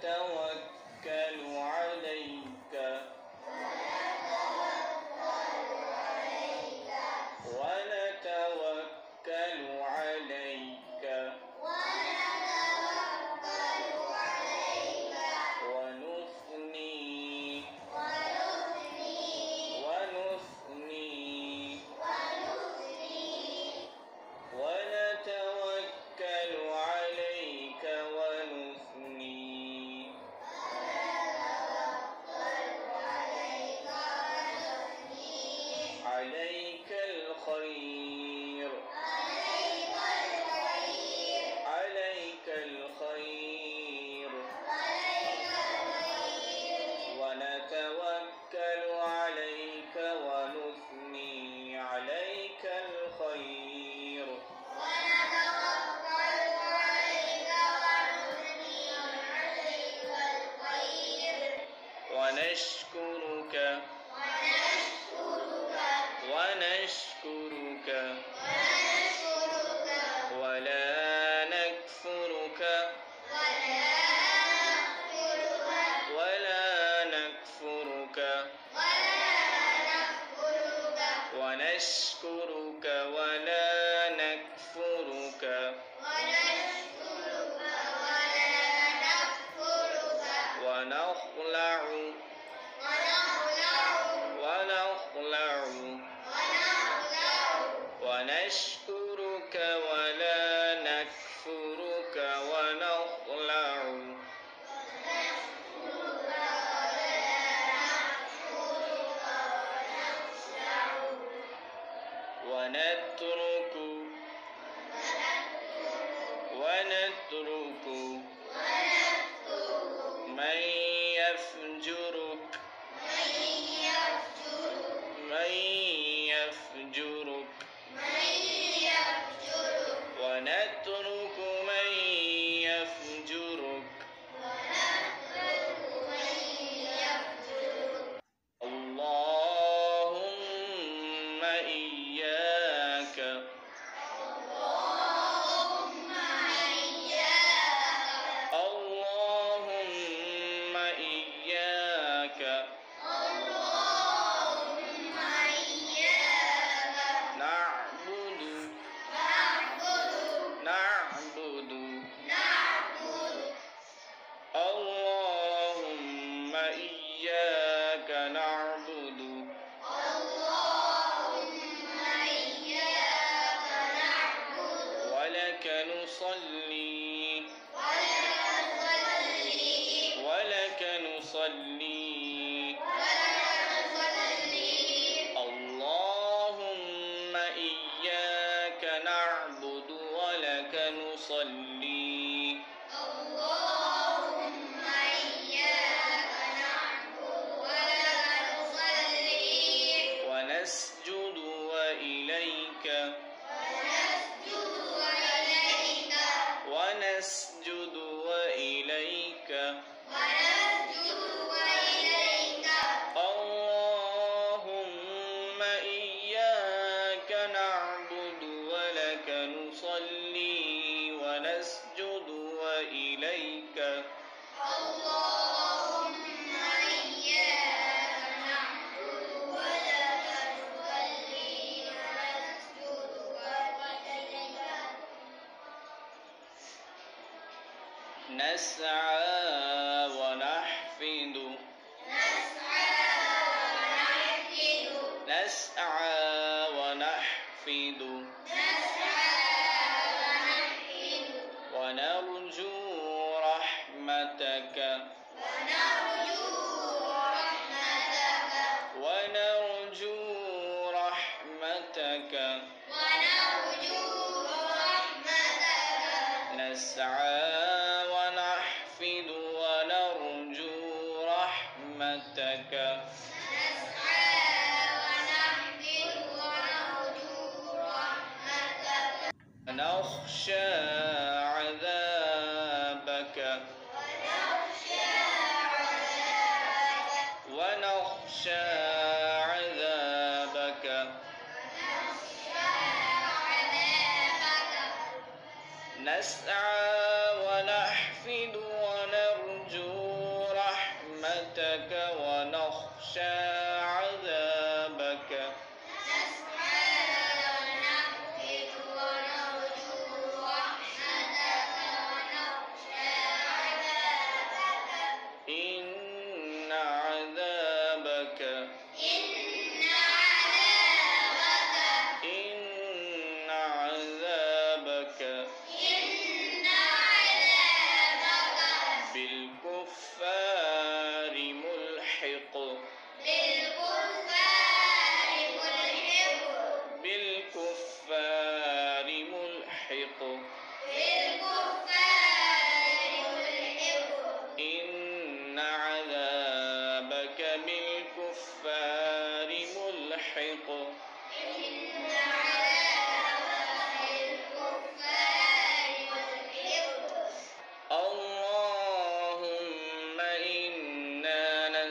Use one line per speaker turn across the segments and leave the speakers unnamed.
ونتوكل ونخلع ونخلع ونشكرك ولا نكفرك ونخلع ونترك ونترك اللهم إياك نعبد. ولك نصلي. ولك نصلي. اللهم إياك نعبد ولك نصلي. نسعى ونحفد. نسعى ونحفد. نخشى عذابك. ونخشى عذابك. نسعى ونحفد ونرجو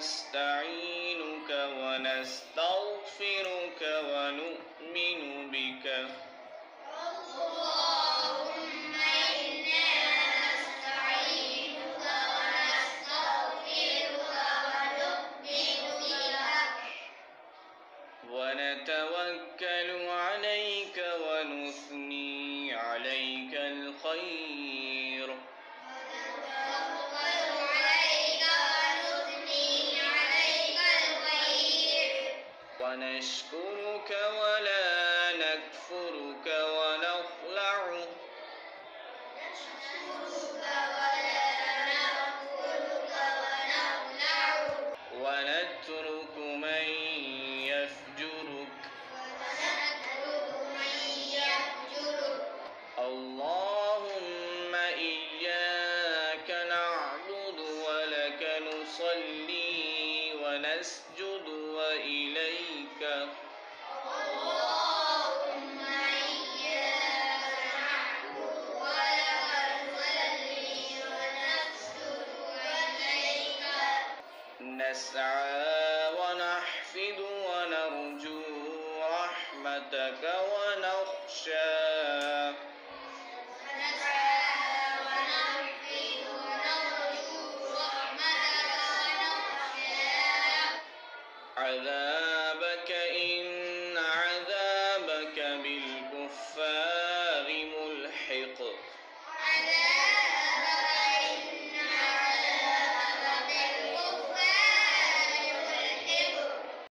ونستعينك ونشكرك ولا نكفرك ونخلع
نشكرك
نسعى